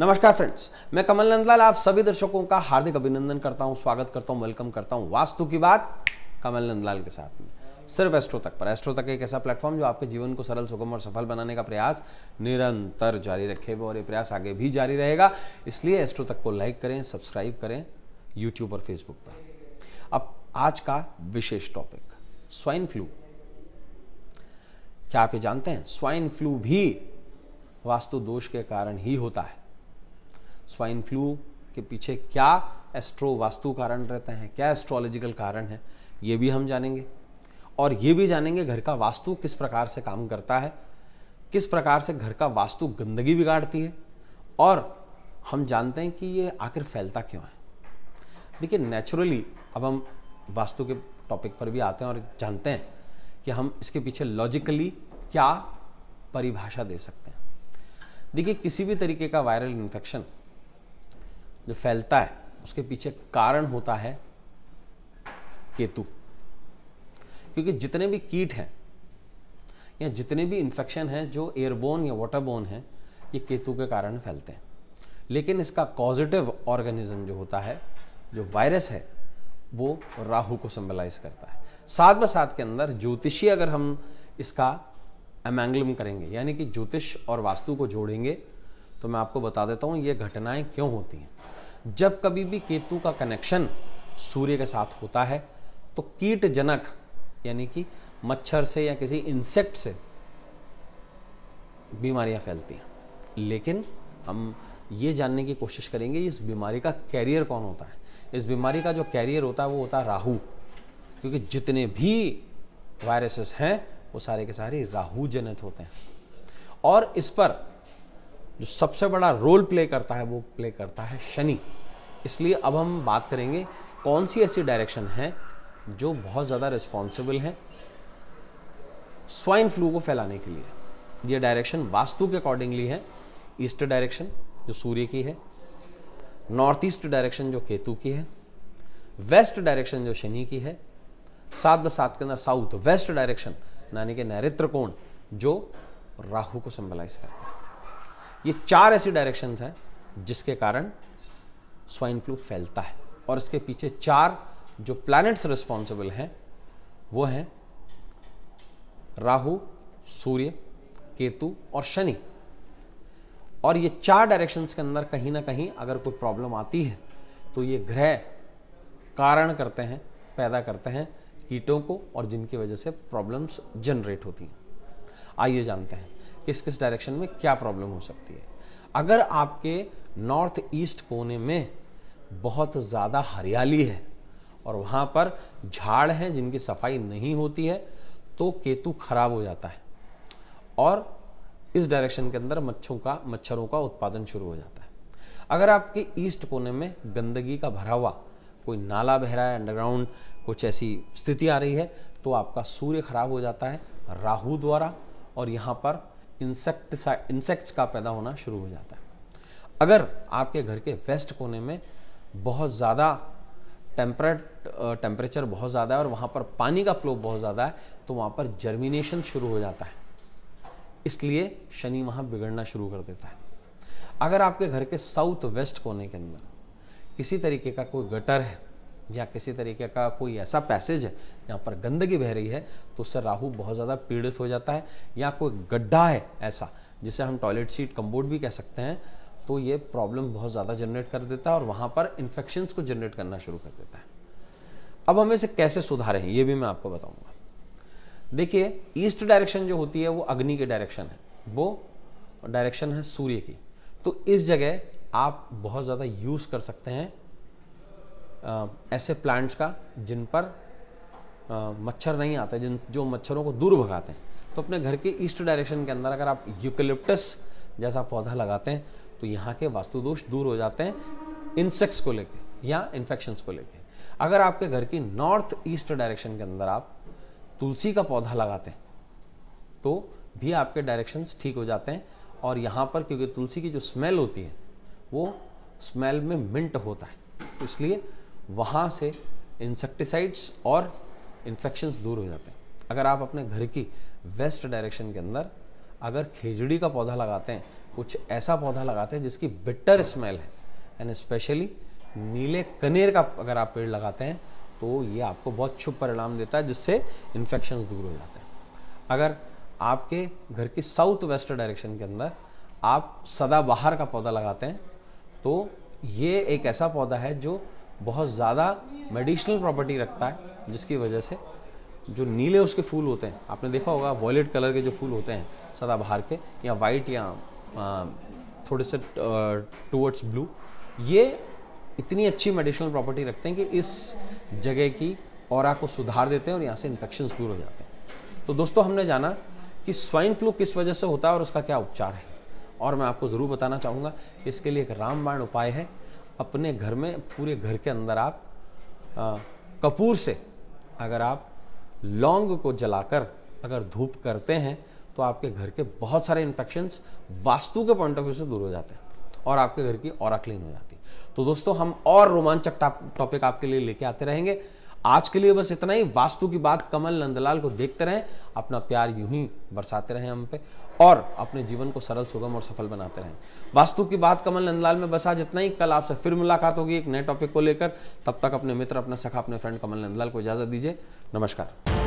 नमस्कार फ्रेंड्स मैं कमल नंदलाल, आप सभी दर्शकों का हार्दिक अभिनंदन करता हूँ, स्वागत करता हूँ वेलकम करता हूँ। वास्तु की बात कमल नंदलाल के साथ में। सिर्फ़ एस्ट्रो तक पर। एस्ट्रो तक एक ऐसा प्लेटफॉर्म जो आपके जीवन को सरल, सुगम और सफल बनाने का प्रयास निरंतर जारी रखेगा और ये प्रयास आगे भी जारी रहेगा। इसलिए एस्ट्रो तक को लाइक करें सब्सक्राइब करें यूट्यूब और फेसबुक पर। अब आज का विशेष टॉपिक स्वाइन फ्लू क्या आप ये जानते हैं? स्वाइन फ्लू भी वास्तु दोष के कारण ही होता है। स्वाइन फ्लू के पीछे क्या एस्ट्रो वास्तु कारण रहते हैं, क्या एस्ट्रोलॉजिकल कारण है, ये भी हम जानेंगे। और ये भी जानेंगे घर का वास्तु किस प्रकार से काम करता है, किस प्रकार से घर का वास्तु गंदगी बिगाड़ती है, और हम जानते हैं कि ये आखिर फैलता क्यों है। देखिए नेचुरली अब हम वास्तु के टॉपिक पर भी आते हैं और जानते हैं कि हम इसके पीछे लॉजिकली क्या परिभाषा दे सकते हैं। देखिए, किसी भी तरीके का वायरल इन्फेक्शन जो फैलता है, उसके पीछे कारण होता है केतु। क्योंकि जितने भी कीट हैं, या जितने भी इन्फेक्शन हैं जो एयरबोन या वाटरबोन हैं, ये केतु के कारण फैलते हैं। लेकिन इसका पॉजिटिव ऑर्गेनिज्म जो होता है, जो वायरस है, वो राहु को सिंबलाइज करता है। साथ में साथ के अंदर ज्योतिषी अगर हम इसका एमैंगलम करेंगे, यानी कि ज्योतिष और वास्तु को जोड़ेंगे तो मैं आपको बता देता हूँ, ये घटनाएँ क्यों होती हैं? जब कभी भी केतु का कनेक्शन सूर्य के साथ होता है तो कीटजनक, यानी कि मच्छर से या किसी इंसेक्ट से बीमारियाँ फैलती हैं। लेकिन हम ये जानने की कोशिश करेंगे, इस बीमारी का कैरियर कौन होता है? इस बीमारी का जो कैरियर होता है, वो होता है राहु। क्योंकि जितने भी वायरसेस हैं, वो सारे के सारे राहु जनित होते हैं। और इस पर जो सबसे बड़ा रोल प्ले करता है, वो प्ले करता है शनि। इसलिए अब हम बात करेंगे कौन सी ऐसी डायरेक्शन है जो बहुत ज़्यादा रिस्पॉन्सिबल है स्वाइन फ्लू को फैलाने के लिए। ये डायरेक्शन वास्तु के अकॉर्डिंगली है। ईस्ट डायरेक्शन जो सूर्य की है। नॉर्थ ईस्ट डायरेक्शन जो केतु की है। वेस्ट डायरेक्शन जो शनि की है। सात ब सात के अंदर साउथ वेस्ट डायरेक्शन यानी कि नैरित्र कोण, जो राहु को सिंबलाइज करता है। ये चार ऐसी डायरेक्शन हैं जिसके कारण स्वाइन फ्लू फैलता है। और इसके पीछे चार जो प्लैनेट्स रिस्पॉन्सिबल हैं, वो हैं राहु, सूर्य, केतु और शनि। और ये चार डायरेक्शंस के अंदर कहीं ना कहीं अगर कोई प्रॉब्लम आती है तो ये ग्रह कारण करते हैं, पैदा करते हैं कीटों को और जिनकी वजह से प्रॉब्लम्स जनरेट होती हैं। आइए जानते हैं। किस किस डायरेक्शन में क्या प्रॉब्लम हो सकती है। अगर आपके नॉर्थ ईस्ट कोने में बहुत ज़्यादा हरियाली है और वहाँ पर झाड़ हैं जिनकी सफ़ाई नहीं होती है तो केतु खराब हो जाता है और इस डायरेक्शन के अंदर मच्छरों का मच्छरों का उत्पादन शुरू हो जाता है। अगर आपके ईस्ट कोने में गंदगी का भरा हुआ कोई नाला बह रहा है अंडरग्राउंड कुछ ऐसी स्थिति आ रही है तो आपका सूर्य खराब हो जाता है राहु द्वारा और यहाँ पर इंसेक्ट इंसेक्ट्स का पैदा होना शुरू हो जाता है। अगर आपके घर के वेस्ट कोने में बहुत ज़्यादा टेम्परेट टेम्परेचर बहुत ज़्यादा है और वहाँ पर पानी का फ्लो बहुत ज़्यादा है तो वहाँ पर जर्मिनेशन शुरू हो जाता है। इसलिए शनि वहाँ बिगड़ना शुरू कर देता है। अगर आपके घर के साउथ वेस्ट कोने के अंदर किसी तरीके का कोई गटर है या किसी तरीके का कोई ऐसा पैसेज है जहाँ पर गंदगी बह रही है तो उससे राहु बहुत ज़्यादा पीड़ित हो जाता है, या कोई गड्ढा है ऐसा, जिसे हम टॉयलेट सीट कम्बोर्ड भी कह सकते हैं तो ये प्रॉब्लम बहुत ज़्यादा जनरेट कर देता है और वहाँ पर इन्फेक्शंस को जनरेट करना शुरू कर देता है। अब हम इसे कैसे सुधारें, ये भी मैं आपको बताऊँगा। देखिए ईस्ट डायरेक्शन जो होती है, वो अग्नि की डायरेक्शन है, वो डायरेक्शन है सूर्य की। तो इस जगह आप बहुत ज़्यादा यूज़ कर सकते हैं ऐसे प्लांट्स का जिन पर मच्छर नहीं आते, जिन, जो मच्छरों को दूर भगाते हैं। तो अपने घर के ईस्ट डायरेक्शन के अंदर अगर आप यूकलिप्टस जैसा पौधा लगाते हैं तो यहाँ के वास्तु दोष दूर हो जाते हैं इंसेक्ट्स को लेके या इन्फेक्शंस को लेके। अगर आपके घर की नॉर्थ ईस्ट डायरेक्शन के अंदर आप तुलसी का पौधा लगाते हैं तो भी आपके डायरेक्शंस ठीक हो जाते हैं। और यहाँ पर क्योंकि तुलसी की जो स्मेल होती है, वो स्मेल में मिंट होता है। तो इसलिए वहाँ से इंसेक्टिसाइड्स और इन्फेक्शंस दूर हो जाते हैं। अगर आप अपने घर की वेस्ट डायरेक्शन के अंदर अगर खेजड़ी का पौधा लगाते हैं, कुछ ऐसा पौधा लगाते हैं जिसकी बिटर स्मेल है एंड स्पेशली नीले कनेर का अगर आप पेड़ लगाते हैं तो ये आपको बहुत शुभ परिणाम देता है, जिससे इन्फेक्शन दूर हो जाते हैं। अगर आपके घर की साउथ वेस्ट डायरेक्शन के अंदर आप सदाबहार का पौधा लगाते हैं तो ये एक ऐसा पौधा है जो बहुत ज़्यादा मेडिसिनल प्रॉपर्टी रखता है जिसकी वजह से जो नीले उसके फूल होते हैं आपने देखा होगा वॉयलेट कलर के जो फूल होते हैं सदाबहार के या वाइट या आ, थोड़े से टूवर्ड्स ब्लू ये इतनी अच्छी मेडिसिनल प्रॉपर्टी रखते हैं कि इस जगह की और को सुधार देते हैं और यहाँ से इन्फेक्शन दूर हो जाते हैं। तो दोस्तों हमने जाना कि स्वाइन फ्लू किस वजह से होता है और उसका क्या उपचार है। और मैं आपको ज़रूर बताना चाहूँगा कि इसके लिए एक रामबाण उपाय है। अपने घर में पूरे घर के अंदर आप आ, कपूर से अगर आप लौंग को जलाकर अगर धूप करते हैं तो आपके घर के बहुत सारे इन्फेक्शंस वास्तु के पॉइंट ऑफ़ व्यू से दूर हो जाते हैं और आपके घर की और क्लीन हो जाती है। तो दोस्तों हम और रोमांचक टॉपिक आपके लिए लेके आते रहेंगे। आज के लिए बस इतना ही। वास्तु की बात कमल नंदलाल को देखते रहें, अपना प्यार यूँ ही बरसाते रहें हम पे, और अपने जीवन को सरल, सुगम और सफल बनाते रहें। वास्तु की बात कमल नंदलाल में बस आज इतना ही। कल आपसे फिर मुलाकात होगी एक नए टॉपिक को लेकर। तब तक अपने मित्र, अपना सखा, अपने फ्रेंड कमल नंदलाल को इजाज़त दीजिए। नमस्कार।